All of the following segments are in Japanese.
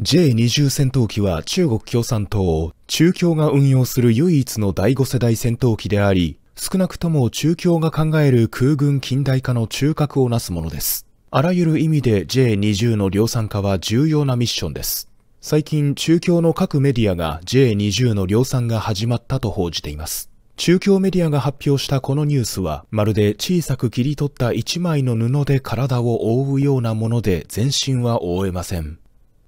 J20 戦闘機は中国共産党、中共が運用する唯一の第5世代戦闘機であり、少なくとも中共が考える空軍近代化の中核をなすものです。あらゆる意味で J20 の量産化は重要なミッションです。最近、中共の各メディアが J20 の量産が始まったと報じています。中共メディアが発表したこのニュースは、まるで小さく切り取った一枚の布で体を覆うようなもので全身は覆えません。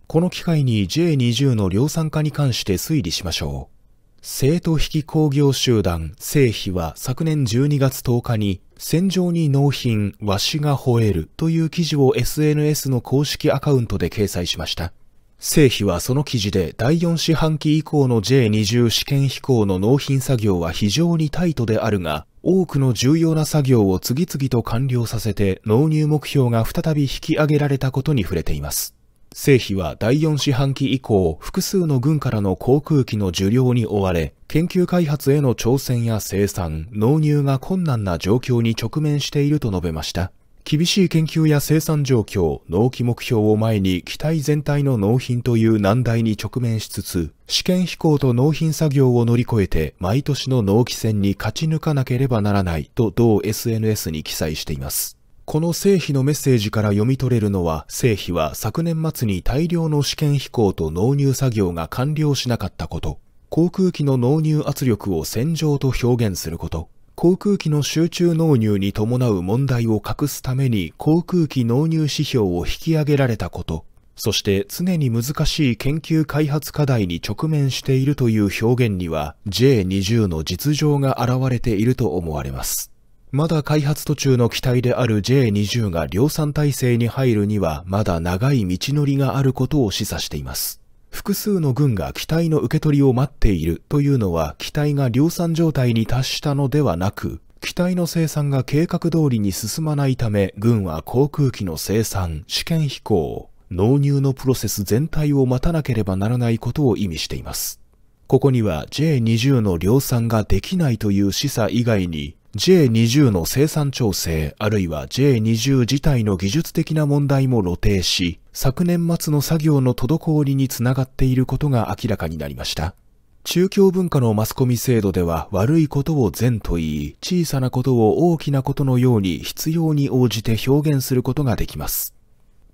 この機会に J20 の量産化に関して推理しましょう。生徒引き工業集団製費は昨年12月10日に戦場に納品わしが吠えるという記事を SNS の公式アカウントで掲載しました。製費はその記事で第4四半期以降の J20 試験飛行の納品作業は非常にタイトであるが、多くの重要な作業を次々と完了させて納入目標が再び引き上げられたことに触れています。政府は第4四半期以降、複数の軍からの航空機の受領に追われ、研究開発への挑戦や生産、納入が困難な状況に直面していると述べました。厳しい研究や生産状況、納期目標を前に機体全体の納品という難題に直面しつつ、試験飛行と納品作業を乗り越えて毎年の納期戦に勝ち抜かなければならないと同 SNS に記載しています。この成否のメッセージから読み取れるのは、成否は昨年末に大量の試験飛行と納入作業が完了しなかったこと、航空機の納入圧力を戦場と表現すること、航空機の集中納入に伴う問題を隠すために航空機納入指標を引き上げられたこと、そして常に難しい研究開発課題に直面しているという表現には J20 の実情が現れていると思われます。まだ開発途中の機体である J20 が量産体制に入るにはまだ長い道のりがあることを示唆しています。複数の軍が機体の受け取りを待っているというのは機体が量産状態に達したのではなく、機体の生産が計画通りに進まないため、軍は航空機の生産、試験飛行、納入のプロセス全体を待たなければならないことを意味しています。ここには J20 の量産ができないという示唆以外に J20 の生産調整、あるいは J20 自体の技術的な問題も露呈し、昨年末の作業の滞りにつながっていることが明らかになりました。中共文化のマスコミ制度では悪いことを善と言い、小さなことを大きなことのように必要に応じて表現することができます。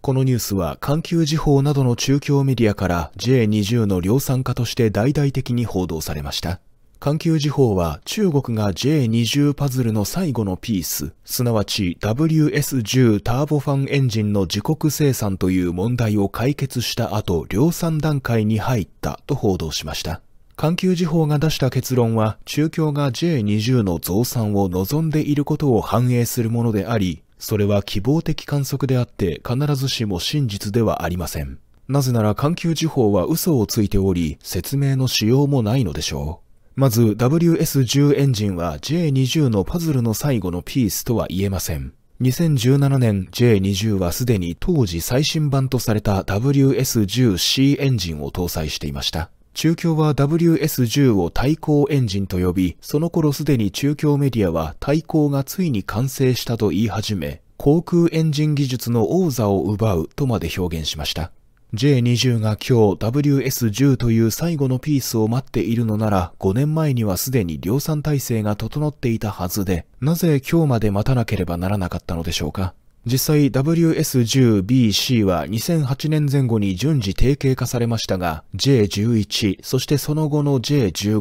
このニュースは環球時報などの中共メディアから J20 の量産化として大々的に報道されました。環球時報は中国が J20 パズルの最後のピース、すなわち WS10 ターボファンエンジンの自国生産という問題を解決した後、量産段階に入ったと報道しました。環球時報が出した結論は、中共が J20 の増産を望んでいることを反映するものであり、それは希望的観測であって必ずしも真実ではありません。なぜなら環球時報は嘘をついており、説明のしようもないのでしょう。まず WS10 エンジンは J20 のパズルの最後のピースとは言えません。2017年 J20 はすでに当時最新版とされた WS10C エンジンを搭載していました。中共は WS10 を対抗エンジンと呼び、その頃すでに中共メディアは対抗がついに完成したと言い始め、航空エンジン技術の王座を奪うとまで表現しました。J20 が今日 WS10 という最後のピースを待っているのなら5年前にはすでに量産体制が整っていたはずで、なぜ今日まで待たなければならなかったのでしょうか実際 WS10BC は2008年前後に順次定型化されましたが J11 そしてその後の J15、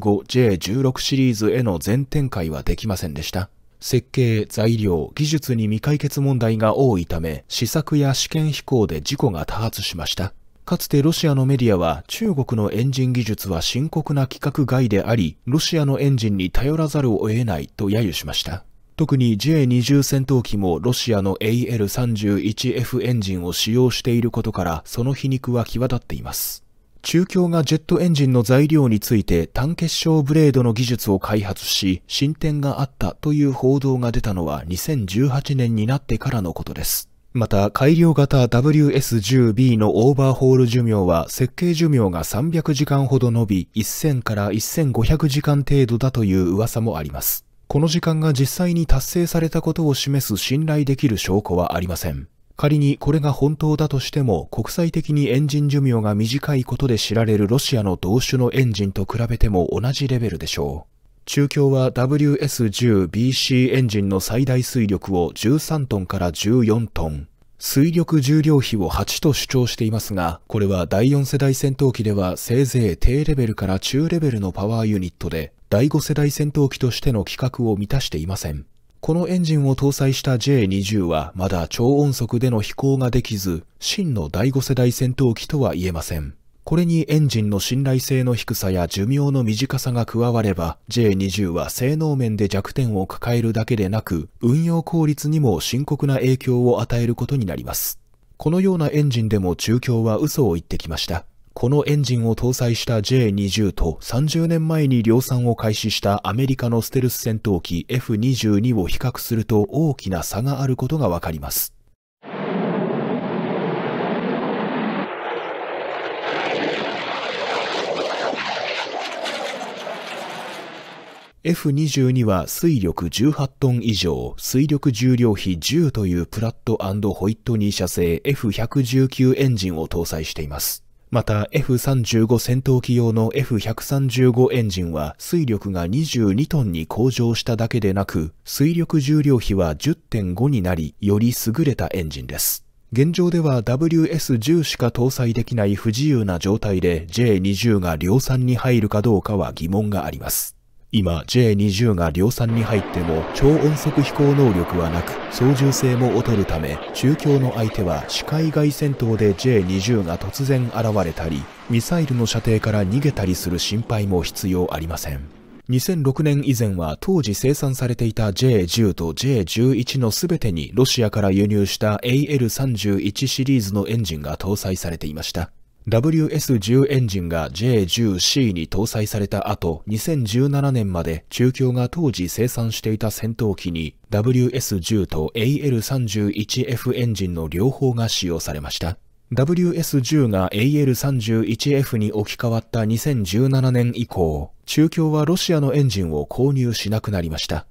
J16 シリーズへの全展開はできませんでした。設計、材料、技術に未解決問題が多いため試作や試験飛行で事故が多発しました。かつてロシアのメディアは中国のエンジン技術は深刻な規格外であり、ロシアのエンジンに頼らざるを得ないと揶揄しました。特に J20 戦闘機もロシアの AL31F エンジンを使用していることからその皮肉は際立っています。中共がジェットエンジンの材料について単結晶ブレードの技術を開発し進展があったという報道が出たのは2018年になってからのことです。また、改良型 WS10B のオーバーホール寿命は設計寿命が300時間ほど伸び、1000から1500時間程度だという噂もあります。この時間が実際に達成されたことを示す信頼できる証拠はありません。仮にこれが本当だとしても国際的にエンジン寿命が短いことで知られるロシアの同種のエンジンと比べても同じレベルでしょう。中京は WS10BC エンジンの最大水力を13トンから14トン、水力重量比を8と主張していますが、これは第4世代戦闘機ではせいぜい低レベルから中レベルのパワーユニットで、第5世代戦闘機としての規格を満たしていません。このエンジンを搭載した J20 はまだ超音速での飛行ができず、真の第5世代戦闘機とは言えません。これにエンジンの信頼性の低さや寿命の短さが加われば、J20 は性能面で弱点を抱えるだけでなく、運用効率にも深刻な影響を与えることになります。このようなエンジンでも中京は嘘を言ってきました。このエンジンを搭載した J20 と30年前に量産を開始したアメリカのステルス戦闘機 F22 を比較すると大きな差があることがわかります。F22 は水力18トン以上、水力重量比10というプラットホイットニー社製 F119 エンジンを搭載しています。また F35 戦闘機用の F135 エンジンは水力が22トンに向上しただけでなく、水力重量比は10.5になり、より優れたエンジンです。現状では WS10 しか搭載できない不自由な状態で J20 が量産に入るかどうかは疑問があります。今 J20 が量産に入っても超音速飛行能力はなく操縦性も劣るため中京の相手は視界外戦闘で J20 が突然現れたりミサイルの射程から逃げたりする心配も必要ありません。2006年以前は当時生産されていた J10 と J11 の全てにロシアから輸入した AL31 シリーズのエンジンが搭載されていました。WS10 エンジンが J10C に搭載された後、2017年まで中京が当時生産していた戦闘機に WS10 と AL31F エンジンの両方が使用されました。WS10 が AL31F に置き換わった2017年以降、中京はロシアのエンジンを購入しなくなりました。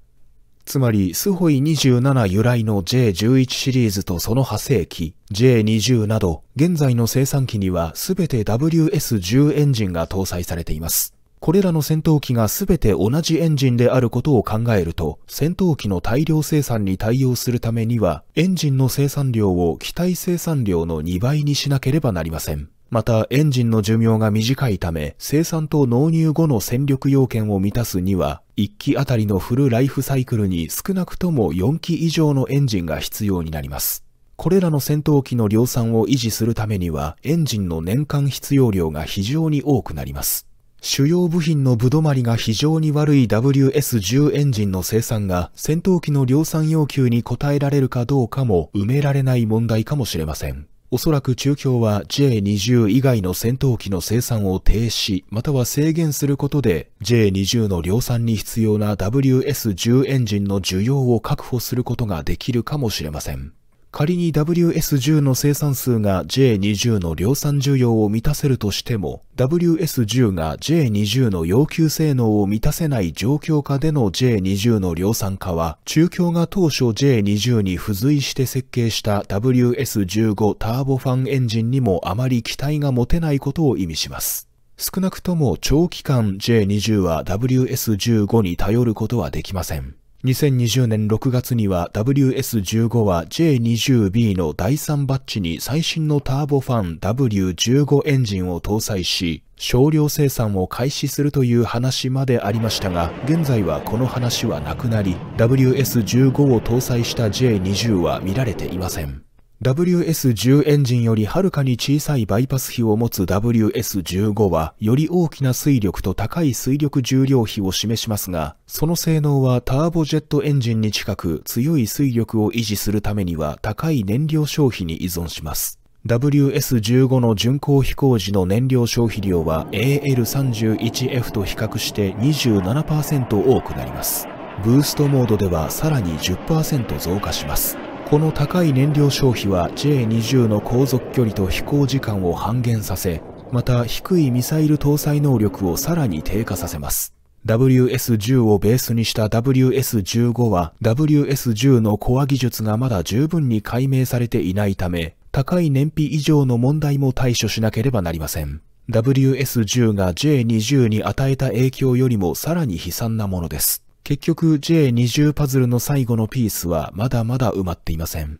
つまり、スホイ27由来の J11 シリーズとその派生機、J20 など、現在の生産機にはすべて WS10 エンジンが搭載されています。これらの戦闘機がすべて同じエンジンであることを考えると、戦闘機の大量生産に対応するためには、エンジンの生産量を機体生産量の2倍にしなければなりません。また、エンジンの寿命が短いため、生産と納入後の戦力要件を満たすには、1機あたりのフルライフサイクルに少なくとも4機以上のエンジンが必要になります。これらの戦闘機の量産を維持するためには、エンジンの年間必要量が非常に多くなります。主要部品のぶ止まりが非常に悪い WS10 エンジンの生産が戦闘機の量産要求に応えられるかどうかも埋められない問題かもしれません。おそらく中共は J20 以外の戦闘機の生産を停止または制限することで J20 の量産に必要な WS10 エンジンの需要を確保することができるかもしれません。仮に WS10 の生産数が J20 の量産需要を満たせるとしても、WS10 が J20 の要求性能を満たせない状況下での J20 の量産化は、中京が当初 J20 に付随して設計した WS15 ターボファンエンジンにもあまり期待が持てないことを意味します。少なくとも長期間 J20 は WS15 に頼ることはできません。2020年6月には WS15 は J20B の第3バッジに最新のターボファン W15 エンジンを搭載し、少量生産を開始するという話までありましたが、現在はこの話はなくなり、WS15 を搭載した J20 は見られていません。WS10 エンジンよりはるかに小さいバイパス比を持つ WS15 は、より大きな水力と高い水力重量比を示しますが、その性能はターボジェットエンジンに近く強い水力を維持するためには高い燃料消費に依存します。WS15 の巡航飛行時の燃料消費量は AL31F と比較して27%多くなります。ブーストモードではさらに10%増加します。この高い燃料消費は J20 の航続距離と飛行時間を半減させ、また低いミサイル搭載能力をさらに低下させます。WS10 をベースにした WS15 は WS10 のコア技術がまだ十分に解明されていないため、高い燃費以上の問題も対処しなければなりません。WS10 が J20 に与えた影響よりもさらに悲惨なものです。結局 J20 パズルの最後のピースはまだまだ埋まっていません。